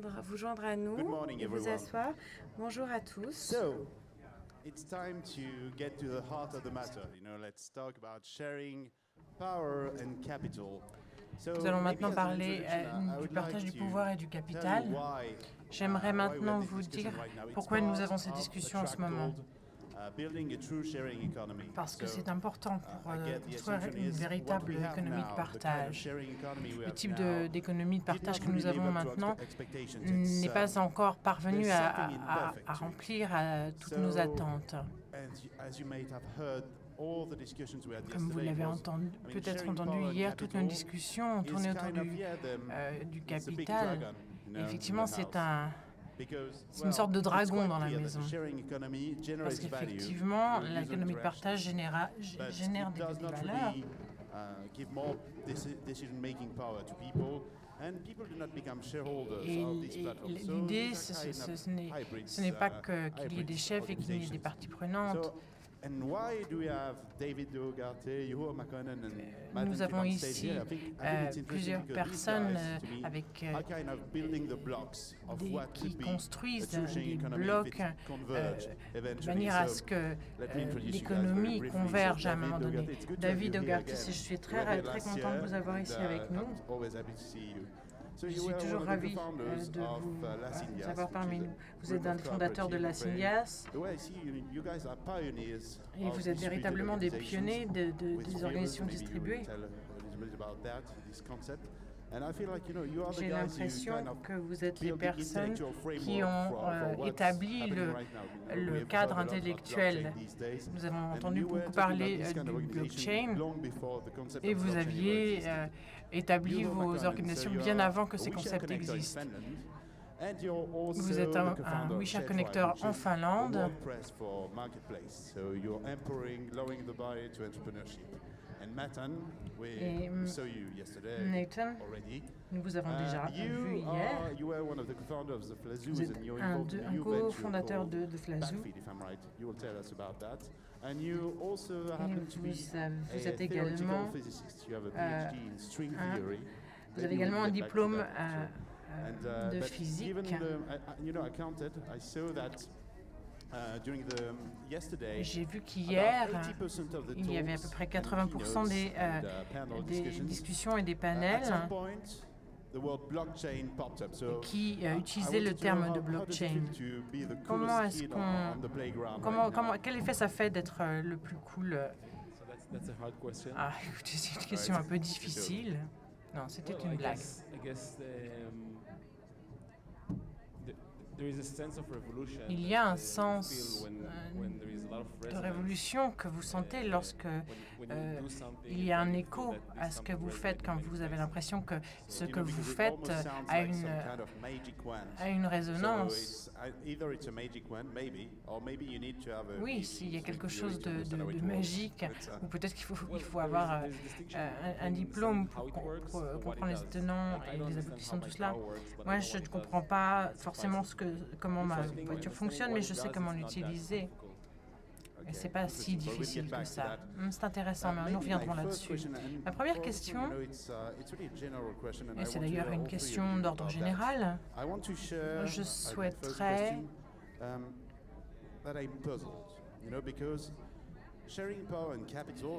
joindre, vous joindre à nous Good morning, et vous everyone. asseoir. Bonjour à tous. So, it's time to get to the heart of the matter. You know, let's talk about sharing power and capital. So, Nous allons maintenant parler euh, I du would partage like du to pouvoir et du tell capital. you why, J'aimerais uh, maintenant vous this discussion dire pourquoi nous avons cette discussion en ce moment. Uh. Parce que c'est important uh, pour euh, construire assumption une véritable économie de partage. Le type de- d'économie de partage que nous avons maintenant n'est uh, pas encore parvenu à, à- remplir à toutes nos attentes. Comme vous l'avez peut-être entendu hier, toutes nos discussions ont tourné autour du, euh, du capital. Effectivement, c'est un, c'est une sorte de dragon dans la maison. parce qu'effectivement, l'économie de partage généra- génère des, des valeurs. uh, Et, l'idée, ce, ce- n'est pas uh, qu'il y ait des chefs et qu'il y ait des parties prenantes. And why do we have David Dogarte, Juho Makkonen, and Nous avons ici euh, plusieurs personnes euh, avec euh, kind of des- what qui construisent des blocs de manière à ce que l'économie converge à un moment donné. David again. je suis très, très content de vous avoir ici uh, avec nous. Je suis toujours one of the ravi euh, de of, vous uh, Signas, avoir parmi nous. Vous êtes un des fondateurs de la pioneers et vous êtes véritablement des pionniers de- de- des organisations distribuées. J'ai l'impression que vous êtes les personnes qui ont euh, établi le, cadre intellectuel. Nous avons entendu beaucoup parler euh, du blockchain. et vous aviez euh, établi vos organisations bien avant que ces concepts connector existent. Vous êtes un, un WeShare which en Finlande. And Matan, we, Et, saw you yesterday Nathan, already. nous vous avons déjà Uh, you vu hier. are, you were one of the of the Vous êtes and you're un, un cofondateur de, de Flazoo. Backfeed, if I'm right. You will tell us about that. And you also Et happen to be vous, êtes également, physicist. You have a euh, PhD in string un- theory. vous avez également un diplôme euh, euh, uh, de physique. Given the, I, I- you know, I counted, I saw that uh, during the yesterday, J'ai vu qu'hier, 80% of the il y avait à peu près and 80% des, euh, and, uh, des discussions, et des uh, at panels some point, the word blockchain popped up. So qui euh, utilisaient le terme de how does it blockchain. feel to be the Comment est-ce qu'on- Comment, comment, quel effet ça fait d'être euh, le plus cool euh, So that's, that's a hard question. Ah, écoutez, c'est une question un peu difficile. Non, c'était une blague. guess, I guess um, the, there is a sense of revolution Il y a un sens, euh, De révolution que vous sentez lorsque euh, il y a un écho à ce que vous faites quand vous avez l'impression que ce que vous faites euh, a une, a une So résonance. Oui, s'il y a quelque chose de, de- magique, ou peut-être qu'il faut, il faut avoir euh, euh, un, diplôme pour pour it comprendre les tenants et les aboutissants de tout cela. Moi, je ne comprends pas forcément ce que, comment ma voiture fonctionne, mais je sais comment l'utiliser. Et c'est pas si difficile que ça. Hum, C'est intéressant, Uh, mais nous maybe reviendrons là-dessus. Ma première question, uh, et c'est want to d'ailleurs une question d'ordre général, Je uh, souhaiterais- um,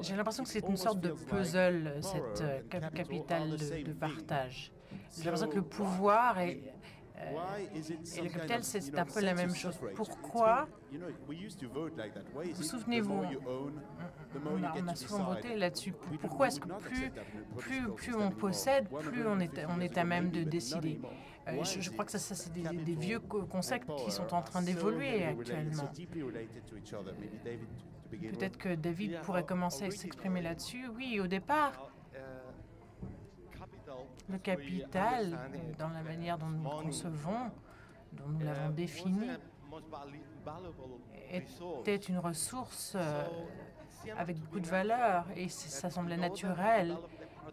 j'ai l'impression que c'est une sorte de puzzle, cette euh, cap- capital capitale de, partage. J'ai l'impression que le pouvoir est, euh, Why is it et some le kind capital, of, c'est un peu la même chose. Pourquoi Vous souvenez-vous, on a, on a souvent voté là-dessus. Pourquoi est-ce que plus, plus, plus on possède, plus on 150 est, on years est à même de décider. Euh, je, is je crois que ça, ça c'est des, vieux concepts qui sont en train d'évoluer actuellement. Peut-être que David pourrait commencer à originally- s'exprimer là-dessus. Oui, au départ, le capital, it, dans la manière dont nous le concevons, dont nous l'avons was défini, était une ressource euh, avec beaucoup be de valeur et ça semblait naturel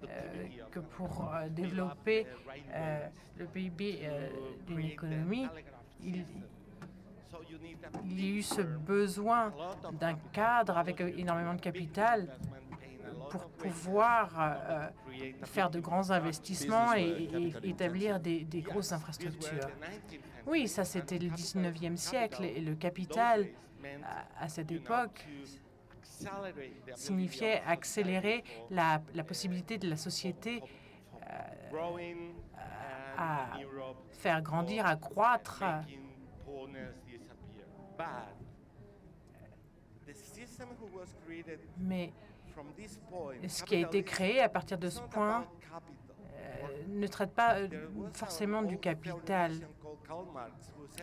euh, que pour euh, développer euh, le PIB euh, d'une économie, il, il y a eu ce besoin d'un cadre avec énormément de capital pour pouvoir euh, faire de grands investissements et, établir des, grosses infrastructures. Oui, ça c'était le 19e siècle et le capital à, cette époque signifiait accélérer la, la possibilité de la société euh, à faire grandir, à croître. Mais ce qui a été créé à partir de ce point euh, ne traite pas euh, forcément du capital.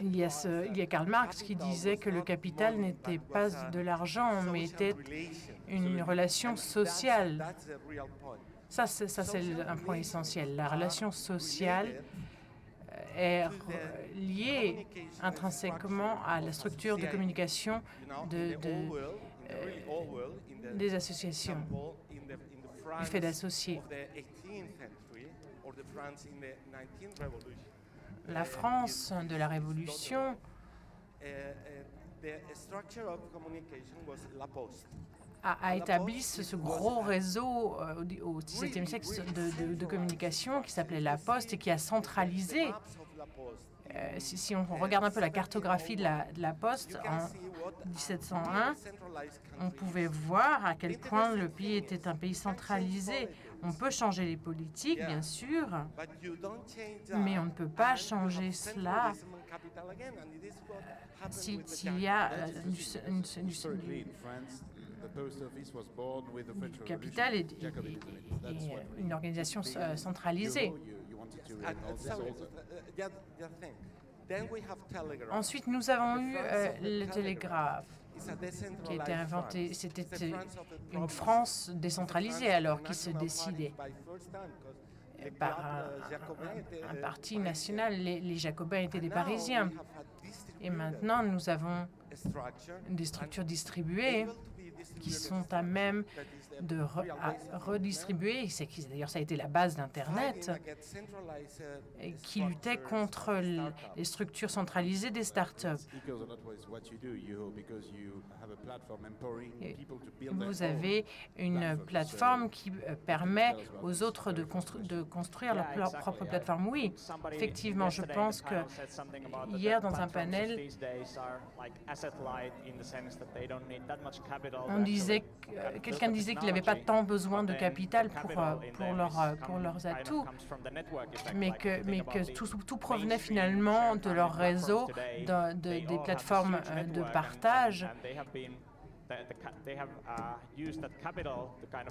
Il y, a ce, il y a Karl Marx qui disait que le capital n'était pas de l'argent, mais était une relation sociale. Ça, c'est un point essentiel. La relation sociale est liée intrinsèquement à la structure de communication de, euh, des associations, du fait d'associer. La France de la Révolution a, établi ce, gros réseau euh, au XVIIe siècle de, communication qui s'appelait La Poste et qui a centralisé euh, si, on regarde un peu la cartographie de la, de la, Poste en 1701, on pouvait voir à quel point le pays était un pays centralisé. On peut changer les politiques, bien sûr, mais on ne peut pas changer cela. s'il y a euh, une, du capital et, une organisation euh, centralisée. Ensuite, nous avons eu euh, le télégraphe qui a été inventé. C'était une France décentralisée alors qui se décidait. par un, parti national. Les, Jacobins étaient des Parisiens. Et maintenant, nous avons des structures distribuées qui sont à même de redistribuer, d'ailleurs ça a été la base d'Internet, qui luttait contre les structures centralisées des startups. vous avez une plateforme qui euh, permet aux autres de, construire leur, propre plateforme. Oui, effectivement, je pense que hier dans un panel, on disait, quelqu'un disait qu'il n'avaient pas tant besoin de capital pour, euh, euh, leurs atouts, mais que, tout, provenait finalement de leur réseau, de, de, des plateformes euh, de partage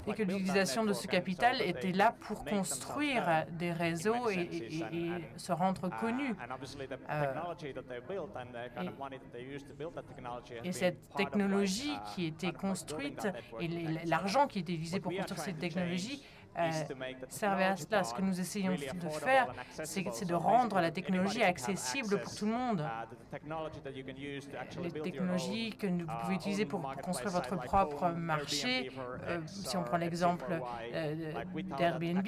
et que l'utilisation de ce capital était là pour construire des réseaux et, se rendre connus. et, cette technologie qui était construite et l'argent qui était utilisé pour construire cette technologie euh, servait à cela. Ce que nous essayons de faire, c'est de rendre la technologie accessible pour tout le monde. Les technologies que vous pouvez utiliser pour, construire votre propre marché, euh, si on prend l'exemple euh, d'Airbnb,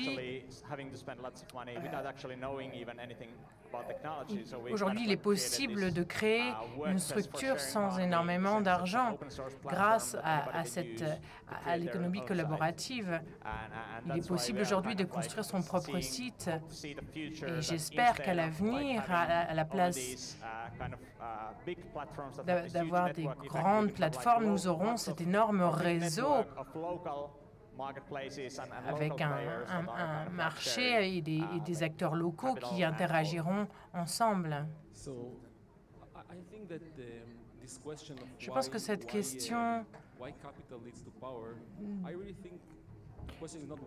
Aujourd'hui, il est possible de créer une structure sans énormément d'argent grâce à, cette, à l'économie collaborative. Il est possible aujourd'hui de construire son propre site et j'espère qu'à l'avenir, à, la place d'avoir des grandes plateformes, nous aurons cet énorme réseau avec un, marché et des, et des, acteurs locaux qui interagiront ensemble. Je pense que cette question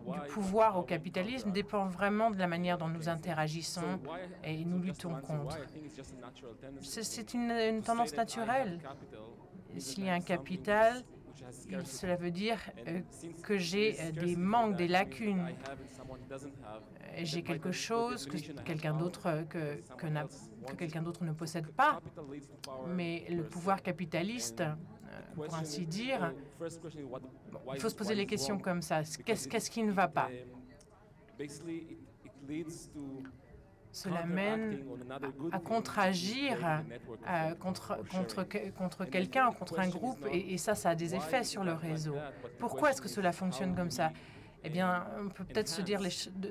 du pouvoir au capitalisme dépend vraiment de la manière dont nous interagissons et nous luttons contre. C'est une, une tendance naturelle. S'il y a un capital, cela veut dire euh, que j'ai euh, des manques, des lacunes. J'ai quelque chose que quelqu'un d'autre euh, que, que, quelqu'un d'autre ne possède pas, mais le pouvoir capitaliste, pour ainsi dire, il faut se poser les questions comme ça. Qu'est-ce qui ne va pas? Cela mène à contre-agir euh, contre, contre, contre quelqu'un, contre un groupe, et, et ça, ça a des effets sur le réseau. Pourquoi est-ce que cela fonctionne comme ça? eh bien, on peut peut-être se dire,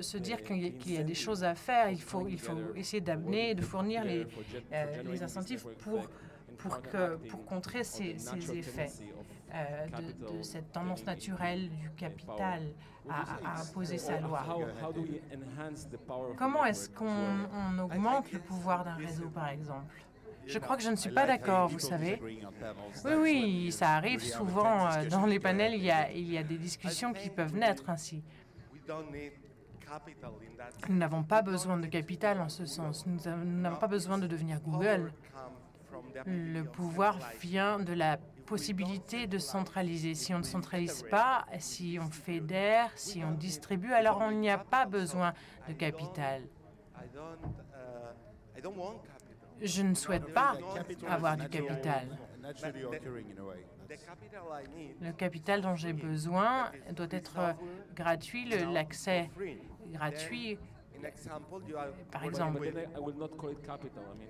se dire qu'il y, a des choses à faire. Il faut, il faut essayer d'amener, de fournir les, euh, les incentives pour, pour, que, pour contrer ces, ces effets euh, de, de, cette tendance naturelle du capital à, à imposer sa loi. Comment est-ce qu'on augmente le pouvoir d'un réseau, par exemple? je crois que je ne suis pas d'accord, vous savez. Oui, oui, ça arrive souvent. Euh, dans les panels, il y, a, il y a des discussions qui peuvent naître ainsi. Nous n'avons pas besoin de capital en ce sens. Nous n'avons pas besoin de devenir Google. Le pouvoir vient de la possibilité de centraliser. Si on ne centralise pas, si on fédère, si on distribue, alors on n'y a pas besoin de capital. Je ne souhaite pas avoir du capital. Le capital dont j'ai besoin doit être gratuit, l'accès gratuit par exemple,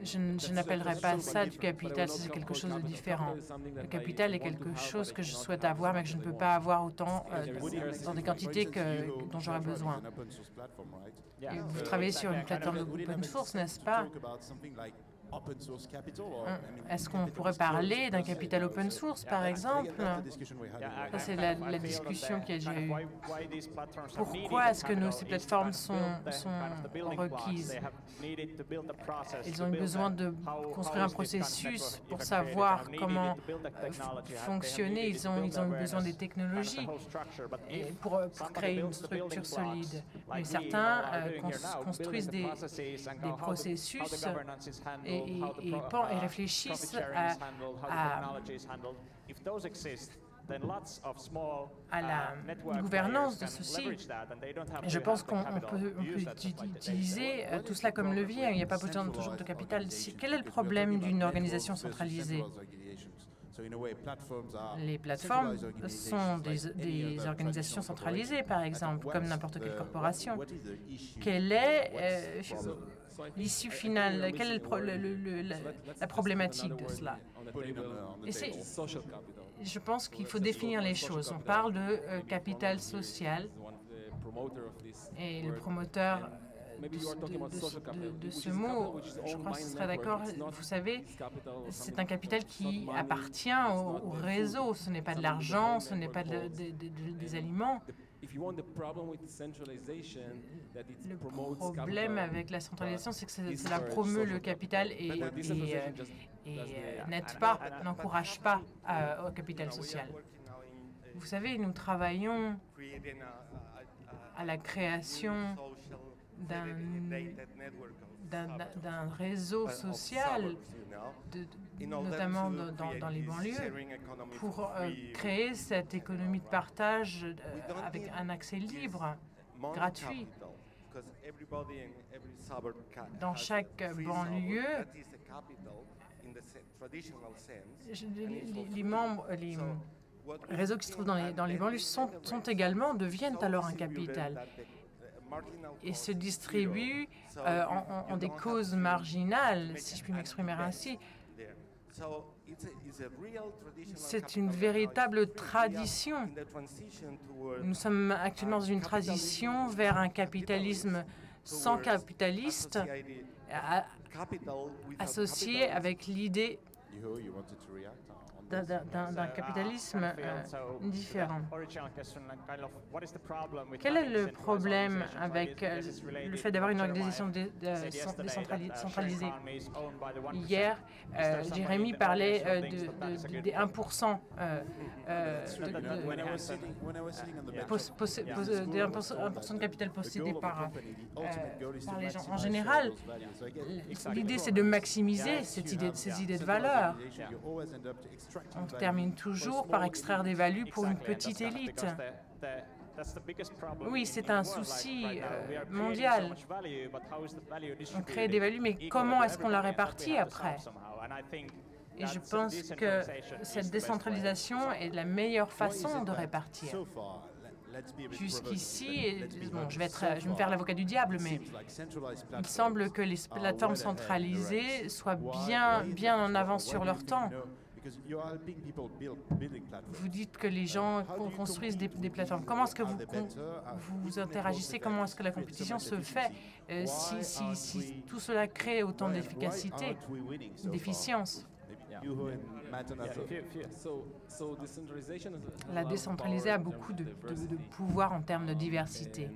je, n'appellerai pas ça du capital, c'est quelque chose de différent. Le capital est quelque chose que je souhaite avoir, mais que je ne peux pas avoir autant euh, dans des quantités que, dont j'aurais besoin. vous travaillez sur une plateforme open source, n'est-ce pas? Est-ce qu'on pourrait parler d'un capital open source, par exemple? Ça, c'est la, discussion qui a déjà eu. Pourquoi est-ce que nos, ces plateformes sont, sont requises? Ils ont eu besoin de construire un processus pour savoir comment euh, fonctionner. Ils ont, ils ont eu besoin des technologies pour, pour créer une structure solide. Mais certains euh, construisent des, des processus et et, réfléchissent à, à la gouvernance de ceci. Je pense qu'on peut, utiliser euh, tout cela comme levier. Il n'y a pas besoin de, toujours de capital. Quel est le problème d'une organisation centralisée? Les plateformes sont des, des, organisations centralisées, par exemple, comme n'importe quelle corporation. Quelle est euh, l'issue finale Quelle est le, la, problématique de cela je pense qu'il faut définir les choses. On parle de euh, capital social et le promoteur euh, de, de, ce mot, je crois que ce serait d'accord. Vous savez, c'est un capital qui appartient au, réseau. Ce n'est pas de l'argent, ce n'est pas des aliments. Le problème avec la centralisation, c'est que cela promeut le capital et, et, euh, euh, n'aide pas, n'encourage pas euh, au capital social. Vous savez, nous travaillons à la création d'un d'un réseau social, notamment dans, les banlieues, pour euh, créer cette économie de partage euh, avec un accès libre, gratuit. Dans chaque banlieue, les, membres, les réseaux qui se trouvent dans les, dans les banlieues sont, sont également, deviennent alors un capital et se distribuent euh, en, des causes marginales, si je puis m'exprimer ainsi. C'est une véritable tradition. Nous sommes actuellement dans une transition vers un capitalisme sans capitaliste, associé avec l'idée d'un capitalisme euh, différent. Quel est le problème avec euh, le fait d'avoir une organisation centralisée. Hier, euh, Jérémy parlait de, des 1% de, capital possédé par, par les gens. En général, l'idée, c'est de maximiser cette idée, ces idées de valeur. On termine toujours par extraire des values pour une petite élite. Oui, c'est un souci euh, mondial. On crée des values, mais comment est-ce qu'on la répartit après? Et je pense que cette décentralisation est la meilleure façon de répartir. Jusqu'ici, bon, je vais, être, je vais me faire l'avocat du diable, mais il semble que les plateformes centralisées soient bien, bien en avance sur leur temps? Vous dites que les gens construisent des, plateformes. Comment est-ce que vous, vous interagissez? Comment est-ce que la compétition se fait? Euh, si, si, si, tout cela crée autant d'efficacité, d'efficience? La décentralisée a beaucoup de, de pouvoir en termes de diversité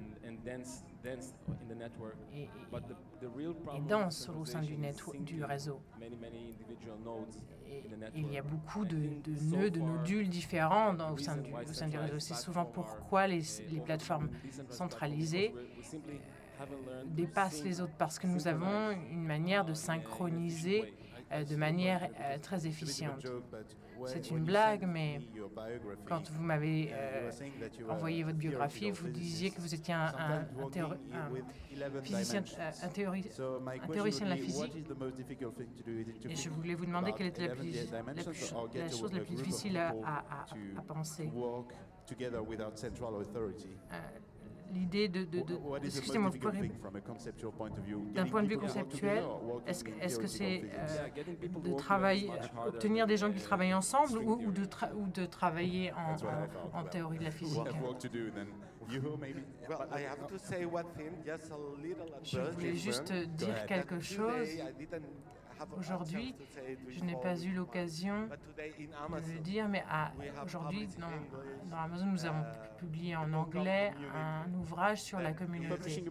et, dense au sein du, du réseau. il y a beaucoup de, nœuds, de nodules différents au, sein du, au sein du réseau. C'est souvent pourquoi les, les plateformes centralisées dépassent les autres, parce que nous avons une manière de synchroniser euh, de manière euh, très efficiente. C'est une blague, mais quand vous m'avez euh, envoyé votre biographie, vous disiez que vous étiez un, physicien, un, théoricien de la physique. Et je voulais vous demander quelle était la, chose la plus difficile à penser l'idée de... de, de Excusez-moi, vous. D'un point de vue conceptuel, est-ce que c'est -ce euh, de travailler, obtenir des gens qui travaillent ensemble ou, ou, de, tra ou de travailler en, en, en, théorie de la physique. Je voulais juste dire quelque chose Aujourd'hui, je n'ai pas eu l'occasion de le dire, mais aujourd'hui, dans, Amazon, nous avons publié en anglais un ouvrage sur la communauté.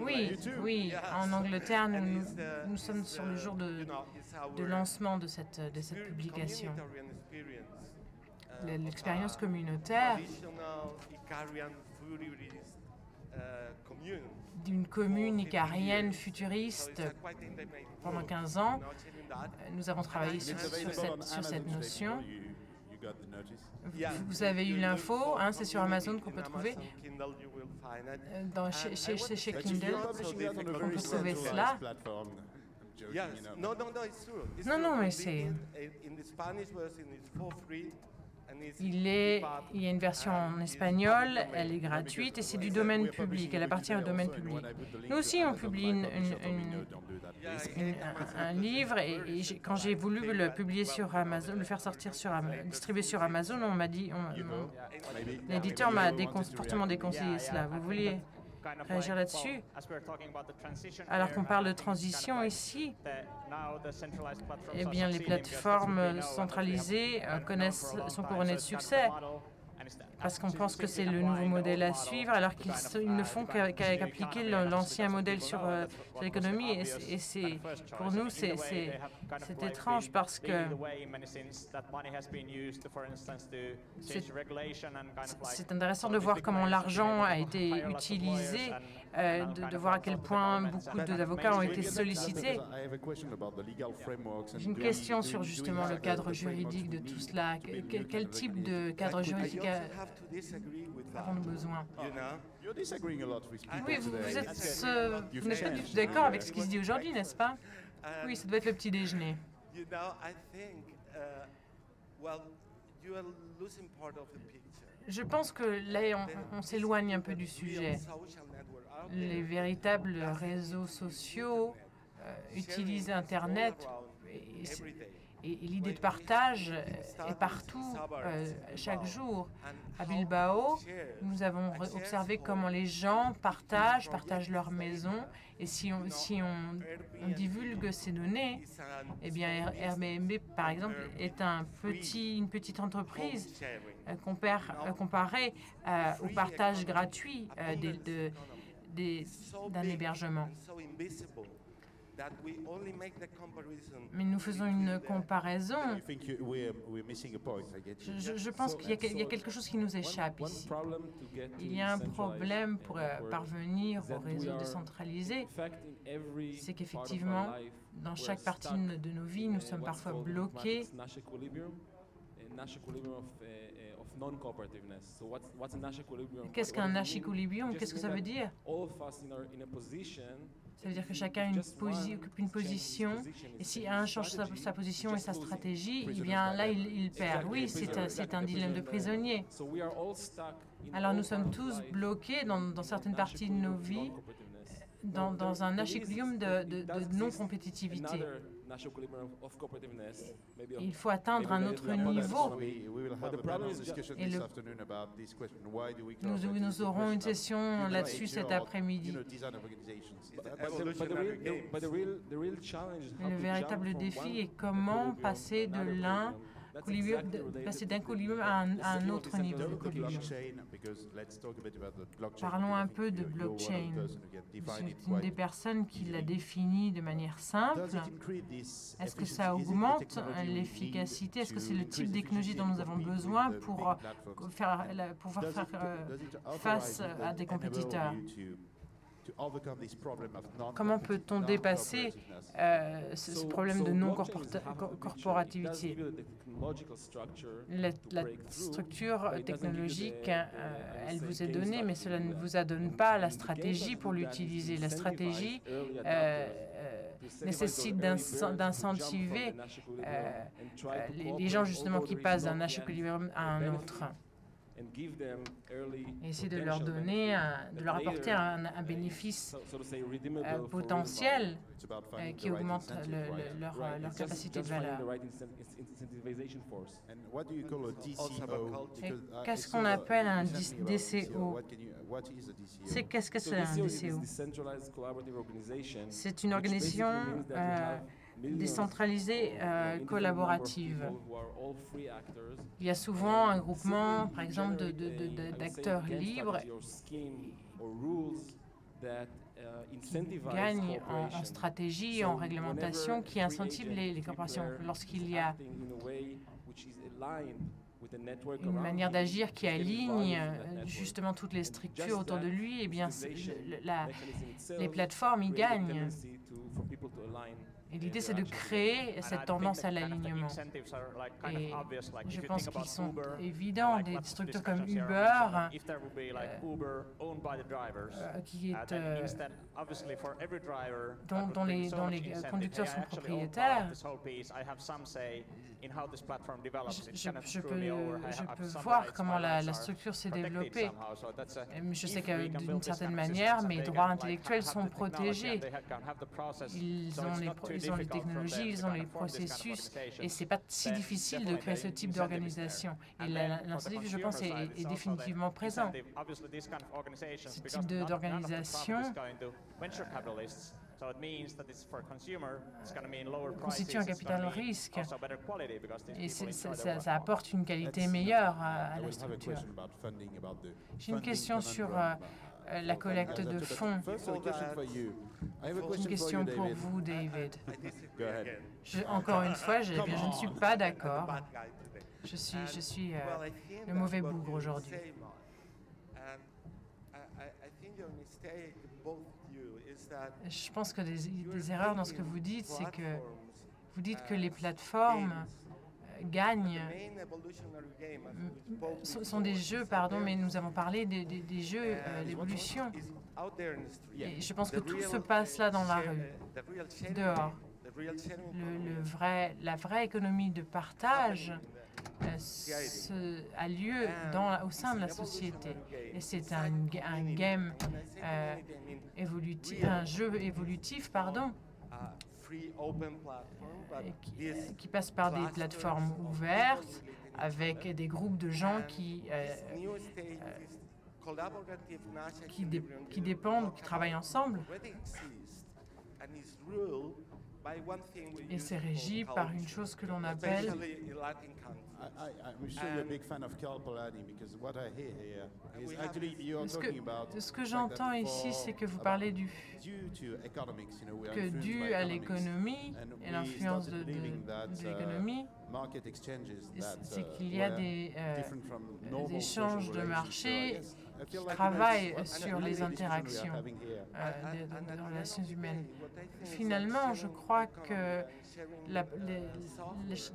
Oui, oui, en Angleterre, nous, sommes sur le jour de, de lancement de cette, de cette publication. L'expérience communautaire d'une commune icarienne futuriste. Pendant 15 ans. Nous avons travaillé sur, cette, sur cette, notion. Vous avez eu l'info, hein, c'est sur Amazon qu'on peut trouver. Dans, chez, chez, chez Kindle, on peut trouver cela. Non, non, mais c'est... Il, est, il y a une version en espagnol, elle est gratuite et c'est du domaine public, elle appartient au domaine public. Nous aussi, on publie une, un, livre et, quand j'ai voulu le publier sur Amazon, le faire sortir sur distribuer sur Amazon, on m'a dit, l'éditeur m'a fortement déconseillé cela. Vous vouliez réagir là-dessus. Alors qu'on parle de transition ici, eh bien, les plateformes centralisées euh, connaissent, sont couronnées de succès parce qu'on pense que c'est le nouveau modèle à suivre, alors qu'ils ne font qu'appliquer l'ancien modèle sur, euh, l'économie. Et, c'est pour nous, c'est étrange parce que c'est intéressant de voir comment l'argent a été utilisé, euh, de, voir à quel point beaucoup d'avocats ont été sollicités. J'ai une question sur justement le cadre juridique de tout cela. Quel, quel type de cadre juridique avons besoin? Oui, vous, vous êtes, euh, vous n'êtes pas du tout d'accord avec ce qui se dit aujourd'hui, n'est-ce pas? Oui, ça doit être le petit déjeuner. Je pense que là, on, s'éloigne un peu du sujet. Les véritables réseaux sociaux euh, utilisent Internet et, l'idée de partage est partout, euh, chaque jour. À Bilbao, nous avons observé comment les gens partagent, partagent leur maison. Et si on, si on, divulgue ces données, eh bien Airbnb, par exemple, est un petit, une petite entreprise euh, comparée au partage gratuit d'un hébergement. Mais nous faisons une comparaison. Je, pense qu'il y, a quelque chose qui nous échappe ici. Il y a un problème pour euh, parvenir au réseau décentralisé. C'est qu'effectivement, dans chaque partie de nos vies, nous sommes parfois bloqués Qu'est-ce qu'un Nash Equilibrium Qu'est-ce que ça veut dire? Ça veut dire que chacun une posi- occupe une position, et si un change sa, sa position et sa stratégie, eh bien là, il, il perd. Oui, c'est un, dilemme de prisonnier. Alors nous sommes tous bloqués dans, dans certaines parties de nos vies dans, dans un achequilium de, de- de non-compétitivité. Il faut atteindre un autre niveau. Le- Nous, nous aurons une session là-dessus cet après-midi. Le véritable défi one est comment passer to de another l'un de- passer d'un équilibrium à un- à autre niveau? Parlons un peu de blockchain. it une des personnes qui l'a définit de manière simple. Est-ce que ça augmente l'efficacité? Est-ce que c'est le type technologie efficiency dont nous avons besoin pour euh, faire, pouvoir faire euh, face à des compétiteurs? Comment peut-on dépasser euh, ce, problème de non-corporativité La, structure technologique, the- euh, the, elle vous est donnée, mais cela ne vous that. a- donne And- pas la stratégie pour l'utiliser. La stratégie euh, euh, nécessite d'incentiver euh, euh, les, gens justement qui passent d'un yet équilibrium à un autre. Et essayer de leur donner, un- de leur apporter un, un uh, bénéfice euh, potentiel value. It's about euh, qui augmente le- le- leur, just- capacité de valeur. uh, qu'est-ce qu'on appelle un DCO? C'est qu'est-ce que c'est un DCO C'est une organisation euh, décentralisée euh, uh, collaborative. Il y a souvent un groupement, par exemple, d'acteurs libres qui gagnent en, en stratégie, en réglementation, qui incentivent les, les corporations. Lorsqu'il y a une manière d'agir qui aligne euh, justement toutes les structures autour de lui, eh bien, la- les plateformes y gagnent. Et l'idée, c'est de créer cette tendance à l'alignement. Et je pense qu'ils sont évidents. Des structures comme Uber, euh, qui est, euh, dont, dont les, dont les euh, conducteurs sont propriétaires, je, je- je peux, je peux voir comment la, la structure s'est développée. Euh, Je sais que d'une certaine manière, mes droits intellectuels sont protégés. Ils ont les, ils ont les technologies, ils ont les processus, et c'est pas si difficile de créer ce type d'organisation. Et l'incentive, je pense, est, est définitivement présent. Ce type d'organisation constitue un capital risque, et ça, ça- ça apporte une qualité meilleure à, à la structure. J'ai une question sur euh, la collecte de fonds. Une question pour vous, David. Je- encore une fois, je, je ne suis pas d'accord. Je suis, je suis euh, le mauvais bougre aujourd'hui. Je pense que des, des erreurs dans ce que vous dites, c'est que vous dites que les plateformes euh, gagnent, sont des jeux, pardon, mais nous avons parlé des, des- des jeux, euh, l'évolution. Et je pense que tout se passe là dans la rue, dehors. Le, le vrai, la vraie économie de partage euh, se- a lieu dans, la- au sein de la société. Et c'est un, un game euh, évolutif, un jeu évolutif, pardon, qui, euh, qui passe par des plateformes ouvertes avec des groupes de gens qui, euh, qui, dé- qui dépendent, qui travaillent ensemble. Et c'est régi par une chose que l'on appelle I, I, I'm sure you're a big fan of Polanyi because what I hear here is actually you're Ce talking que, about ce que j'entends ici, c'est que vous parlez du due to economics, you know, we are que influenced by dû à economics, l'économie and et we l'influence de, started de- believing that, de uh, l'économie, market exchanges that, c'est uh, qu'il y a des, euh, different from des normal échanges de marché Qui travaillent sur les interactions euh, des, de- de relations humaines. Finalement, je crois que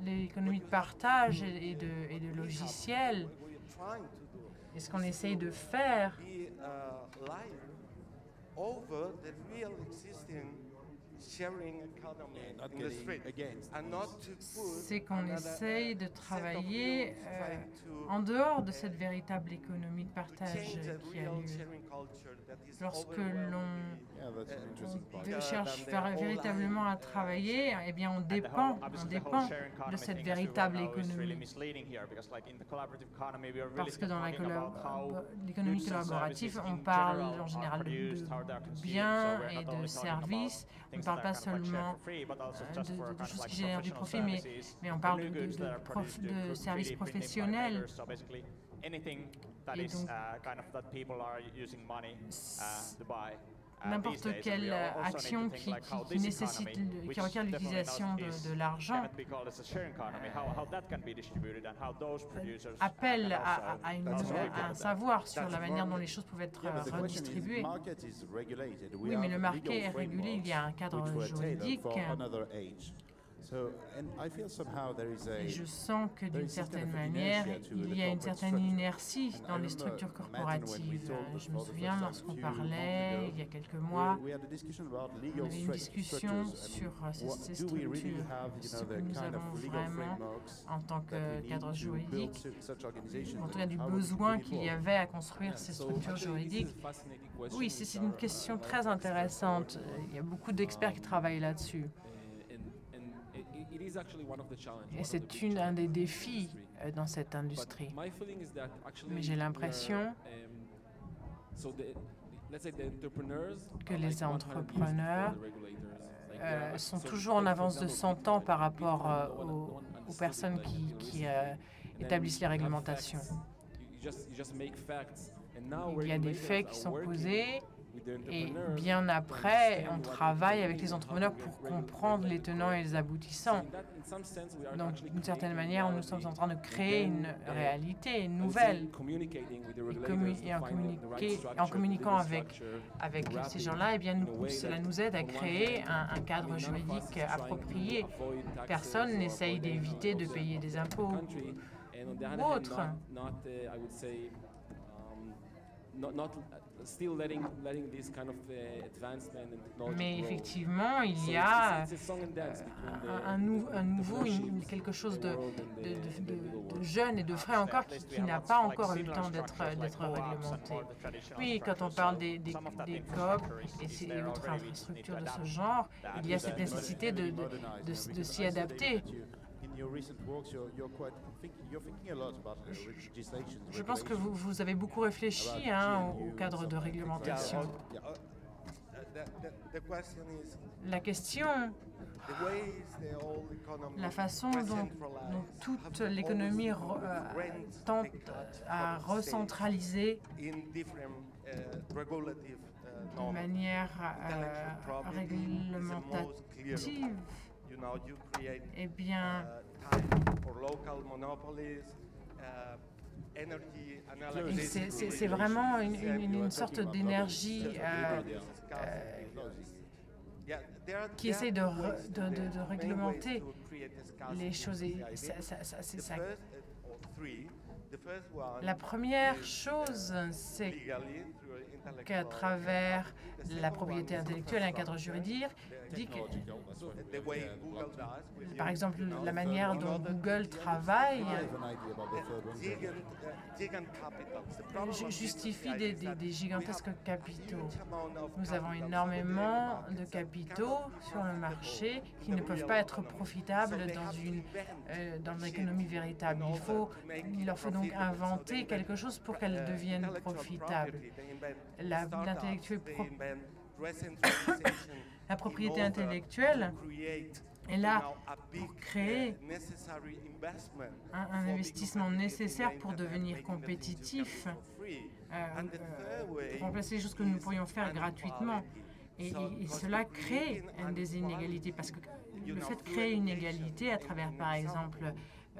l'économie de partage et et de, et de logiciels, et ce qu'on essaye de faire, c'est qu'on essaye de travailler euh, en dehors de cette véritable économie de partage qui a lieu. Lorsque l'on cherche véritablement à travailler, eh bien on dépend, on dépend de cette véritable économie. Parce que dans l'économie collaborative, on parle en général de biens et de services. On ne parle pas seulement euh, de, choses qui génèrent du profit, mais, on parle de, de- prof- services 3D printing by professionnels. Makers, so basically anything that Et is donc, uh, kind of that people are using money uh, to buy. uh, N'importe quelle action qui, qui- nécessite, le- qui requiert l'utilisation de, l'argent, producers uh, appelle à, à une- un savoir sur la manière dont les choses peuvent être euh, redistribuées. Oui, mais le marché est régulé, il y a un cadre juridique. For another age. So, and I feel somehow there is a Et je sens que d'une certaine manière, il y a une certaine inertie dans les structures corporatives. Je me souviens lorsqu'on parlait il y a quelques mois, on avait une discussion sur euh, ces, structures, ce que nous avons vraiment en tant que cadre juridique, en tout cas du besoin qu'il y avait à construire ces structures juridiques. Oui, c'est une uh, question like très experts intéressante. Il y a beaucoup d'experts qui travaillent là-dessus. Et c'est une- un des défis euh, dans cette industrie. Mais j'ai l'impression um, que les like 100 years entrepreneurs, euh, sont so toujours en avance de example, 100 ans par rapport euh, aux, personnes qui, euh, établissent les réglementations. Il y a des faits qui sont posés et bien après, on travaille avec les entrepreneurs pour comprendre les tenants et les aboutissants. Donc, d'une certaine manière, nous sommes en train de créer une réalité, une nouvelle. Et, commu- en, communiquant avec, avec ces gens-là, eh bien, nous- cela nous aide à créer un, cadre juridique approprié. Personne n'essaye d'éviter de payer des impôts. ou autre. Uh, um, uh, uh, Mais effectivement, il y a un, nou- nouveau, une- quelque chose the de, jeune et de frais encore qui, n'a pas encore eu le temps d'être réglementé. Oui, quand on parle des, des, COP is- et there autres infrastructures de ce adapt genre, il y a to cette the- nécessité de, s'y adapter. That you- In your recent walks, you're, you're quite thinking, you're thinking a lot about uh, legislation. Je pense que vous, vous avez beaucoup réfléchi hein, au, cadre de réglementation. Uh, question is La question, la façon dont, toute l'économie euh, tente à recentraliser in different uh, uh, de manière euh, réglementative, eh bien, uh, uh, c'est- vraiment une, une- une sorte d'énergie euh, qui essaie de, re- de, de- de réglementer les choses. Et ça- ça- ça-. La première chose, c'est qu'à travers la propriété intellectuelle, un cadre juridique, par exemple, la manière dont Google travaille ju- justifie des, des- des gigantesques capitaux. Nous avons énormément de capitaux sur le marché qui ne peuvent pas être profitables dans une euh, dans l'économie véritable. Il faut, il leur faut donc inventer quelque chose pour qu'elles deviennent profitables. L'intellectuel La propriété intellectuelle est là pour créer un, investissement nécessaire pour devenir compétitif, euh, euh, pour remplacer les choses que nous pourrions faire gratuitement. Et, cela crée des inégalités, parce que le fait de créer une égalité à travers, par exemple,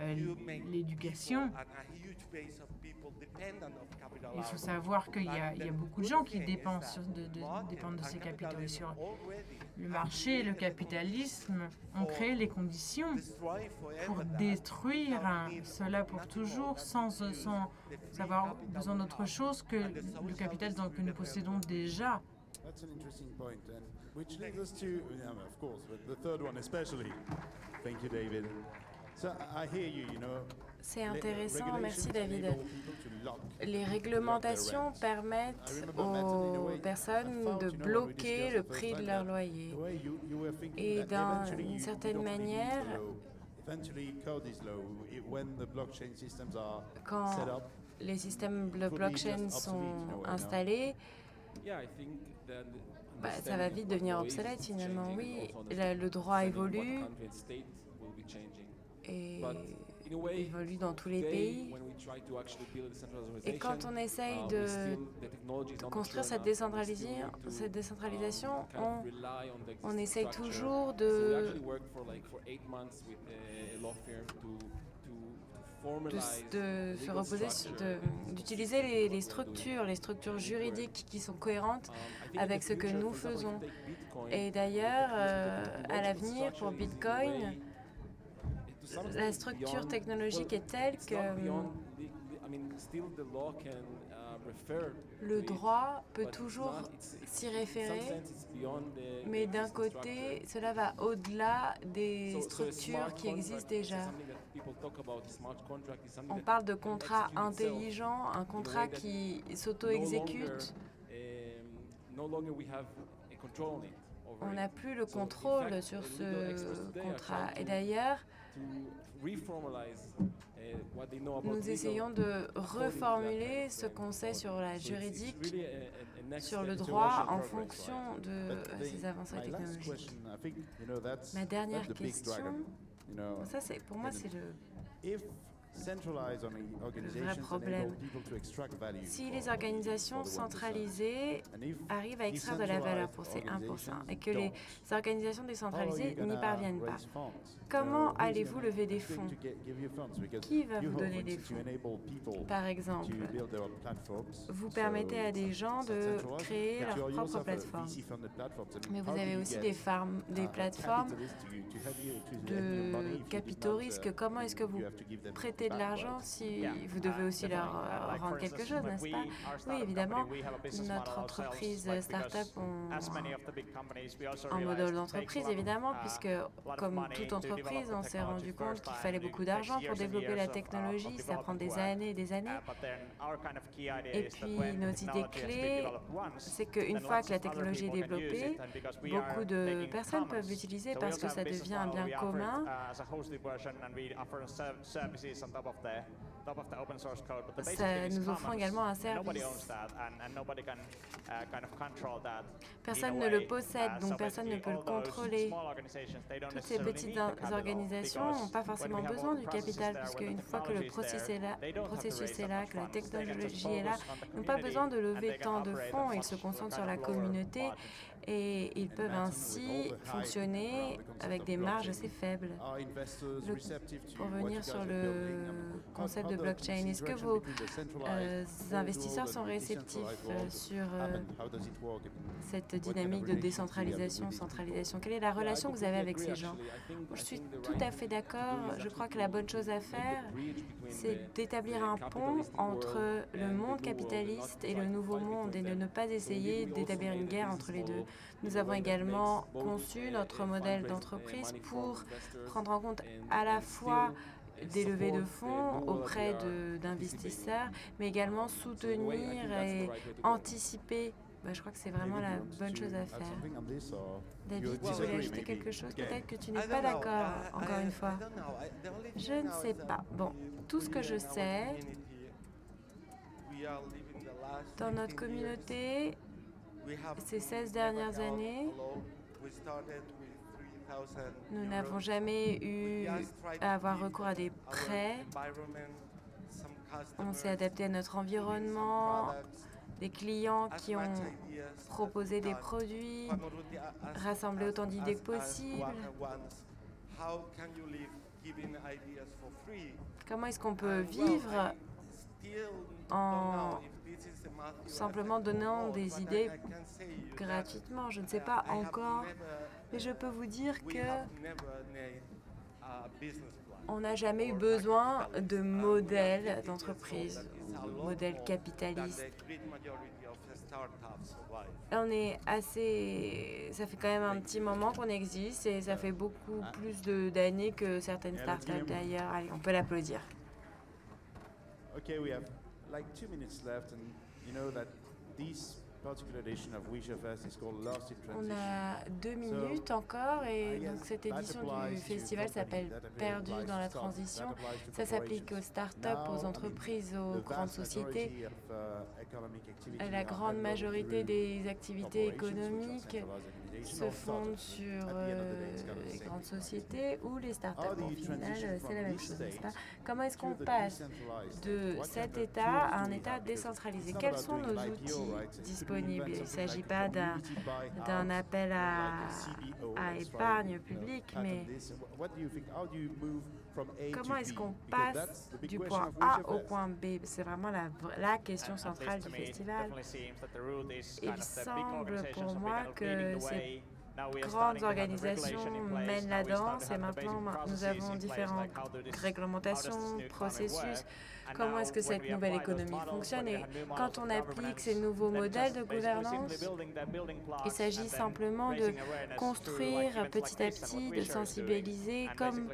euh, l'éducation, il faut savoir qu'il y, a- il y a beaucoup de gens qui dépendent, sur- de, de- dépendent de ces capitaux. Et sur le marché et le capitalisme ont créé les conditions pour détruire cela pour toujours sans, sans avoir besoin d'autre chose que le capital dont- que nous possédons déjà. That's an interesting point, and which leads us to, yeah, of course, but the third one especially. Thank you, David. C'est intéressant, merci regulations David. Les réglementations permettent aux personnes de bloquer le prix de leur loyer. Et d'une certaine manière, the law. Eventually, code is low i- when the blockchain systems are Quand set up. les systèmes de blockchain sont installés, bah, ça va vite devenir obsolète finalement. Oui, le droit évolue et évolue dans tous les pays. Et quand on essaye de construire cette, décentralisation, cette décentralisation, on, on essaye toujours de, de, de se reposer, d'utiliser les, les structures, les structures juridiques qui sont cohérentes avec ce que nous faisons. Et d'ailleurs, euh, à l'avenir, pour Bitcoin, la structure technologique est telle que hum, le droit peut toujours s'y référer, mais d'un côté, cela va au-delà des structures qui existent déjà. On parle de contrat intelligent, un contrat qui s'auto-exécute. On n'a plus le contrôle sur ce contrat. Et d'ailleurs, nous essayons de reformuler ce qu'on sait sur la juridique, sur le droit en fonction de ces avancées technologiques. Ma dernière question, ça c'est pour moi c'est le orga- organizations problème. si les organisations for the 1%, centralisées arrivent à extraire de la valeur pour ces 1% et que les organisations décentralisées n'y parviennent pas? Comment allez-vous lever des fonds? Qui va vous donner des fonds? Par exemple, vous permettez à des gens de créer leur propre plateforme. Mais vous avez aussi des, farm- des plateformes de capitaux risques. Comment est-ce que vous prêtez de l'argent si vous devez aussi leur euh, rendre quelque chose, n'est-ce pas? Oui, évidemment, notre entreprise start-up ont un modèle d'entreprise, évidemment, puisque comme toute entreprise, on s'est rendu compte qu'il fallait beaucoup d'argent pour développer la technologie. Ça prend des années et des années. Et puis, nos idées clés, c'est qu'une fois que la technologie est développée, beaucoup de personnes peuvent l'utiliser parce que ça devient un bien commun. Ça, nous offrons également un service. Personne ne le possède, donc personne ne peut le contrôler. Toutes ces petites organisations n'ont pas forcément besoin du capital, puisque une fois que le processus est là, processus est là que la technologie est là, ils n'ont pas besoin de lever tant de fonds, ils se concentrent sur la communauté et ils peuvent ainsi fonctionner avec des marges assez faibles. Le- pour revenir sur le concept de blockchain, est-ce que vos euh, investisseurs sont réceptifs euh, sur euh, cette dynamique de décentralisation, centralisation? Quelle est la relation que vous avez avec ces gens? Je suis tout à fait d'accord. Je crois que la bonne chose à faire, c'est d'établir un pont entre le monde capitaliste et le nouveau monde et de ne pas essayer d'établir une guerre entre les deux. Nous avons également conçu notre modèle d'entreprise pour prendre en compte à la fois des levées de fonds auprès de- d'investisseurs, mais également soutenir et anticiper. Bah, je crois que c'est vraiment la bonne chose à faire. David, tu voulais ajouter quelque chose Peut-être que tu n'es pas d'accord, encore une fois. Je ne sais pas. Bon, tout ce que je sais, dans notre communauté, ces 16 dernières années, nous n'avons jamais eu à avoir recours à des prêts. On s'est adapté à notre environnement, des clients qui ont proposé des produits, rassembler autant d'idées que possible. Comment est-ce qu'on peut vivre en simplement donnant des idées gratuitement? Je ne sais pas encore, mais je peux vous dire que on n'a jamais eu besoin de modèle d'entreprise, modèle capitaliste. On est assez. Ça fait quand même un petit moment qu'on existe et ça fait beaucoup plus d'années que certaines startups d'ailleurs. Allez, on peut l'applaudir. Okay, we have like two minutes left, and you know that this On a deux minutes encore et donc cette édition du festival s'appelle Perdu dans la transition. Ça s'applique aux startups, aux entreprises, aux grandes sociétés. of, uh, La grande majorité des activités économiques se fondent sur euh, les grandes sociétés ou les startups. Au you final, euh, c'est la même chose, n'est-ce pas? Comment est-ce qu'on passe de cet état à un état décentralisé? Quels sont nos outils disponibles? Il ne s'agit pas d'un appel à, à épargne publique, mais comment est-ce B? qu'on passe du question point of A au point B? C'est vraiment la, question centrale du to me, it festival. Il semble organizations pour moi que ces grandes organisations mènent Now la danse et maintenant nous processes avons différentes réglementations, this new economy processus. work? And Comment est-ce que when cette we nouvelle économie fonctionne? et quand models on applique ces nouveaux modèles de gouvernance, il s'agit simplement de construire petit à petit, de sensibiliser comme,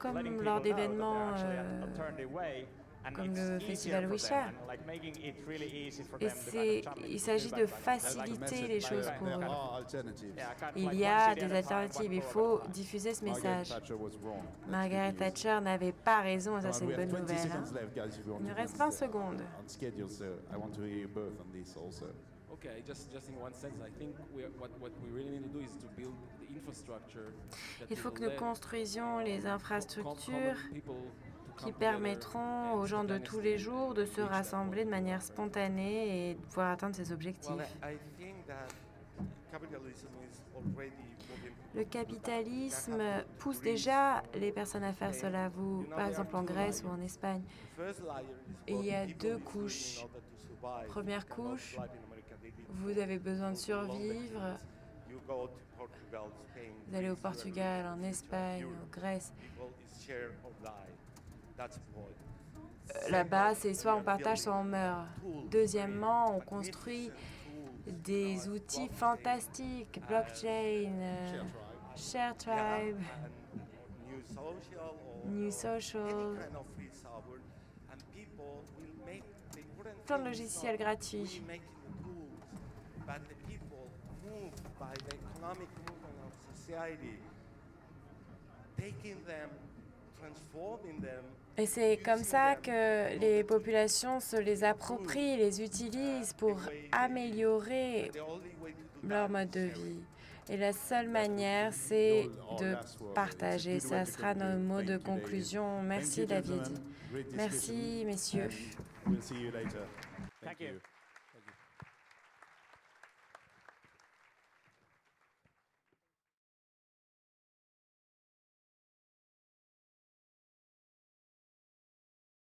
comme lors d'événements euh, comme le festival for Et il s'agit de faciliter les choses pour eux. Il y a des alternatives, il faut diffuser ce Margaret message. Margaret. Thatcher n'avait pas raison ça c'est une bonne 20 nouvelle. hein. Il nous reste be 20 on- secondes. On schedule, so I want to hear you both on this also. Okay, just, just in one sense, I think we are, what, what we really need to do is to build the infrastructure. that Il faut que nous construisions les infrastructures qui permettront aux gens de tous les jours de se rassembler de manière spontanée et de pouvoir atteindre ces objectifs. Le capitalisme pousse déjà les personnes à faire cela, vous, par exemple en Grèce ou en Espagne. Et il y a deux couches. Première couche, Vous avez besoin de survivre. Vous allez au Portugal, en Espagne, en Grèce. Euh, Là-bas, c'est soit on partage, soit on meurt. Deuxièmement, on construit des outils fantastiques, blockchain, euh, Share Tribe, New social or New or Social, Et c'est comme ça que les populations se les approprient, les utilisent pour améliorer leur mode de vie. Et la seule manière, c'est de partager. Ça sera nos mots de conclusion. Merci David. Merci messieurs.